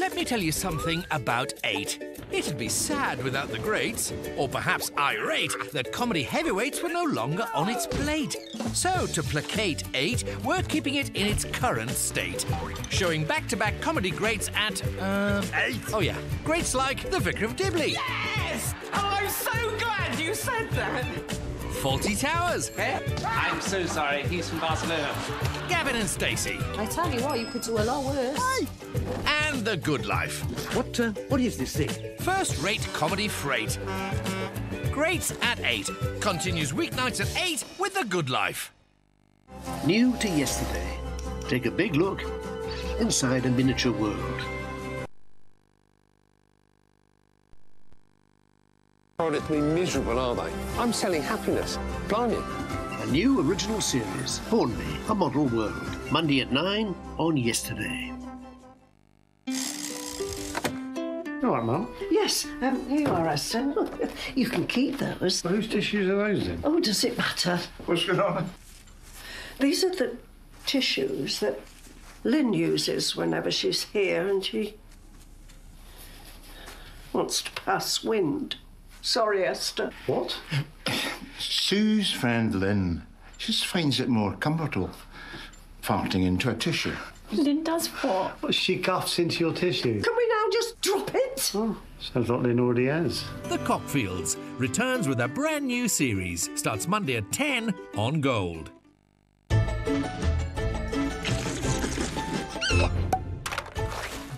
let me tell you something about 8. It'd be sad without the greats, or perhaps irate that comedy heavyweights were no longer on its plate. So, to placate 8, we're keeping it in its current state, showing back to back comedy greats at. Um, 8. Oh, yeah. Greats like The Vicar of Dibley. Yes! Oh, I'm so glad you said that. Fawlty Towers. I'm so sorry. He's from Barcelona. Gavin and Stacey. I tell you what, you could do a lot worse. And The Good Life. What, uh, what is this thing? First rate comedy freight. Greats at 8. Continues weeknights at 8 with The Good Life. New to yesterday. Take a big look inside a miniature world. Hardly to be miserable, are they? I'm selling happiness. Blimey. A new original series, Hornby, A Model World. Monday at 9 on Yesterday. All right, Mum. Yes, um, here you are, Aston. You can keep those. Whose tissues are those then? Oh, does it matter? What's going on? These are the tissues that Lynn uses whenever she's here and she wants to pass wind. Sorry, Esther. What? Sue's friend Lynn just finds it more comfortable farting into a tissue. Lynn does what? Well, she coughs into your tissue. Can we now just drop it? Oh, sounds like Lynn already has. The Cockfields returns with a brand new series. Starts Monday at 10 on Gold.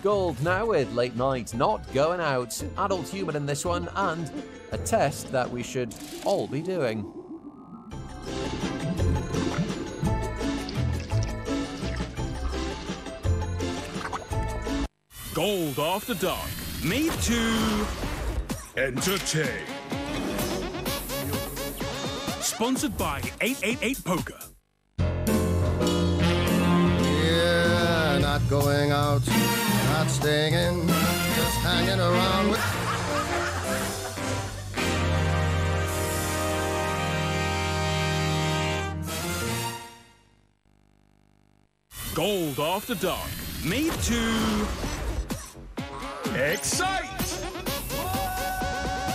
Gold now with late night not going out, adult humour in this one, and a test that we should all be doing. Gold After Dark. Made to entertain. Sponsored by 888 Poker. Not just hanging around with. Gold After Dark. Made to excite.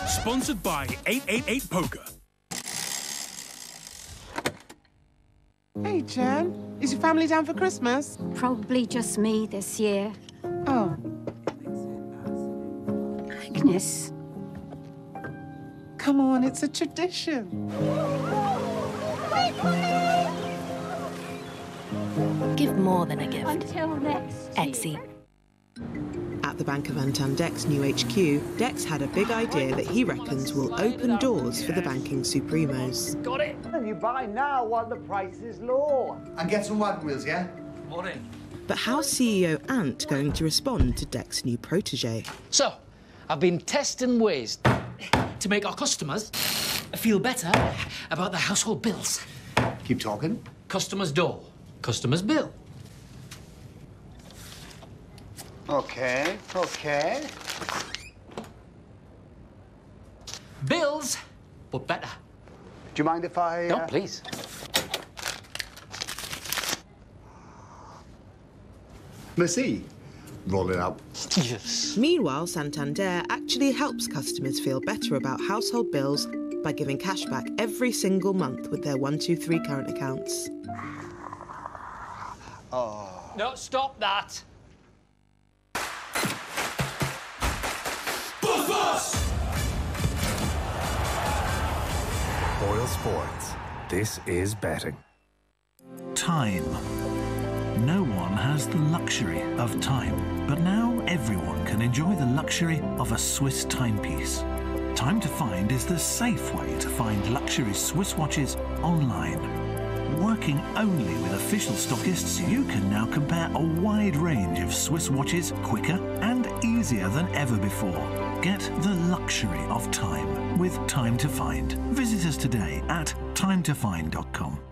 Sponsored by 888 Poker. Hey, Jan. Is your family down for Christmas? Probably just me this year. Agnes. Come on, it's a tradition. Give more than a gift. Until next Etsy. At the Bank of Antandec's new HQ, Dex had a big idea that he reckons will open doors for the banking supremos. Got it. You buy now while the price is low. And get some wagon wheels, yeah? Morning. But how's CEO Ant going to respond to Dex's new protege? So, I've been testing ways to make our customers feel better about their household bills. Keep talking. Customers' door, customers' bill. Okay, okay. Bills, but better. Do you mind if I. No, uh, please. Merci. Roll it up. Meanwhile, Santander actually helps customers feel better about household bills by giving cash back every single month with their 123 current accounts. Oh. No, stop that. Boyle Sports. This is betting. Time. No one has the luxury of time, but now everyone can enjoy the luxury of a Swiss timepiece. Time to Find is the safe way to find luxury Swiss watches online. Working only with official stockists, you can now compare a wide range of Swiss watches quicker and easier than ever before. Get the luxury of time with Time to Find. Visit us today at timetofind.com.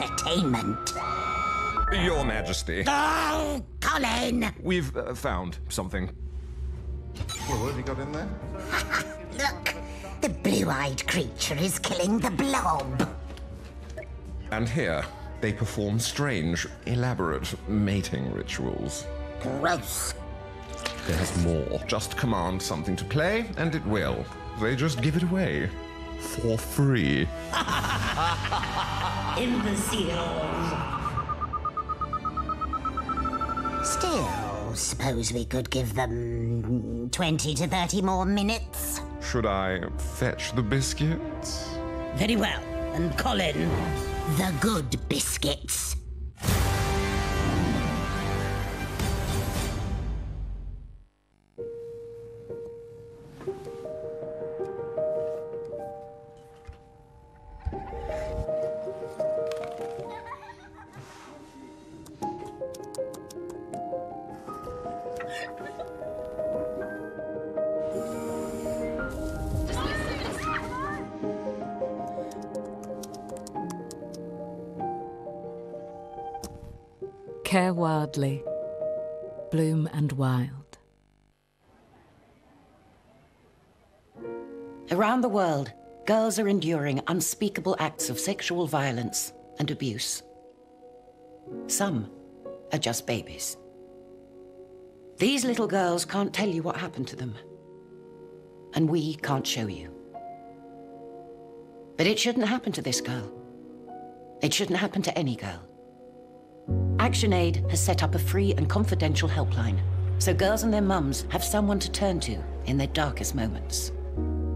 entertainment. Your Majesty. Oh, Colin! We've uh, found something. Well, what have you got in there? Look, The blue-eyed creature is killing the blob. And here, they perform strange, elaborate mating rituals. Gross. There's more. Just command something to play, and it will. They just give it away. For free. Imbeciles. Still, suppose we could give them 20 to 30 more minutes. Should I fetch the biscuits? Very well. And Colin, the good biscuits. Care wildly, bloom and wild. Around the world, girls are enduring unspeakable acts of sexual violence and abuse. Some are just babies. These little girls can't tell you what happened to them. And we can't show you. But it shouldn't happen to this girl. It shouldn't happen to any girl. ActionAid has set up a free and confidential helpline so girls and their mums have someone to turn to in their darkest moments.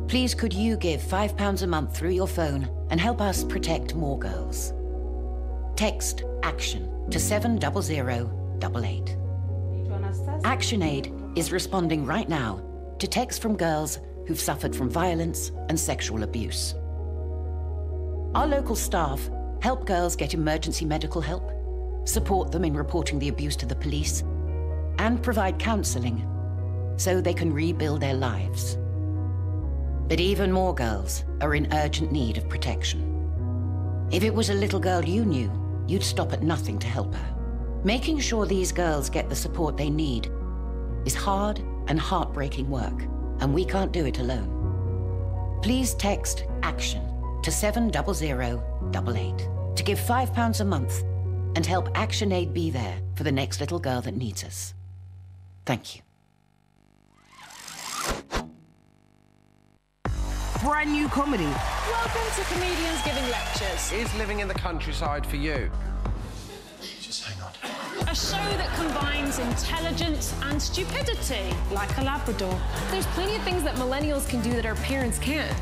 Please could you give £5 a month through your phone and help us protect more girls? Text ACTION to 70088. ActionAid is responding right now to texts from girls who've suffered from violence and sexual abuse. Our local staff help girls get emergency medical help, support them in reporting the abuse to the police, and provide counselling so they can rebuild their lives. But even more girls are in urgent need of protection. If it was a little girl you knew, you'd stop at nothing to help her. Making sure these girls get the support they need is hard and heartbreaking work, and we can't do it alone. Please text ACTION to 70088 to give £5 a month and help ActionAid be there for the next little girl that needs us. Thank you. Brand new comedy. Welcome to Comedians Giving Lectures. Is living in the countryside for you? Just hang on. A show that combines intelligence and stupidity, like a Labrador. There's plenty of things that millennials can do that our parents can't.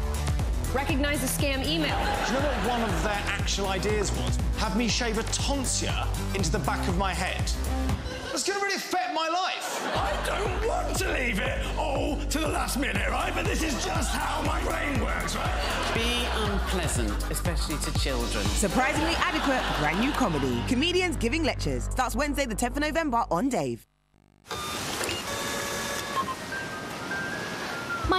Recognize a scam email. Do you know what one of their actual ideas was? Have me shave a tonsure into the back of my head. That's going to really affect my life. I don't want to leave it all to the last minute, right? But this is just how my brain works, right? Be unpleasant, especially to children. Surprisingly adequate, brand new comedy. Comedians Giving Lectures. Starts Wednesday, the 10th of November on Dave.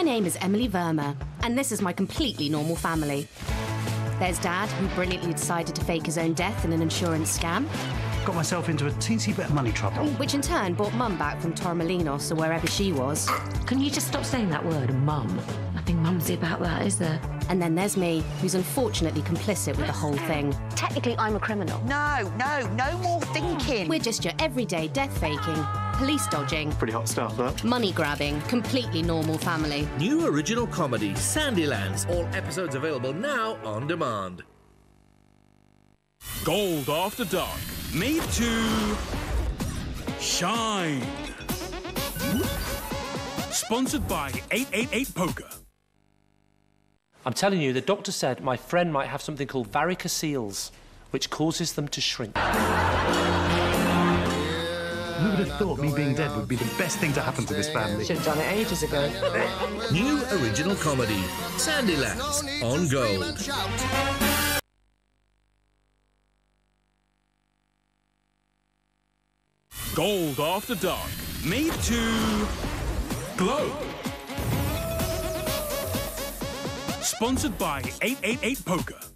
Name is Emily Verma, and this is my completely normal family. There's Dad, who brilliantly decided to fake his own death in an insurance scam. Got myself into a teensy bit of money trouble. Which in turn brought Mum back from Torremolinos or wherever she was. Can you just stop saying that word, mum? Nothing mumsy about that, is there? And then there's me, who's unfortunately complicit with the whole thing. Technically, I'm a criminal. No, no, no more thinking. We're just your everyday death faking, police dodging, Pretty hot stuff, that. money grabbing, completely normal family. New original comedy, Sandylands. All episodes available now on demand. Gold After Dark. Made to shine. Sponsored by 888 Poker. I'm telling you, the doctor said my friend might have something called varicoceles, which causes them to shrink. Who would have thought me being dead would be the best thing to happen to this family? Should have done it ages ago. New original comedy, Sandylands on Gold. Gold After Dark. Made to glow. Sponsored by 888 Poker.